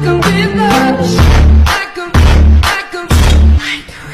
I can be lost. I can, I can, I.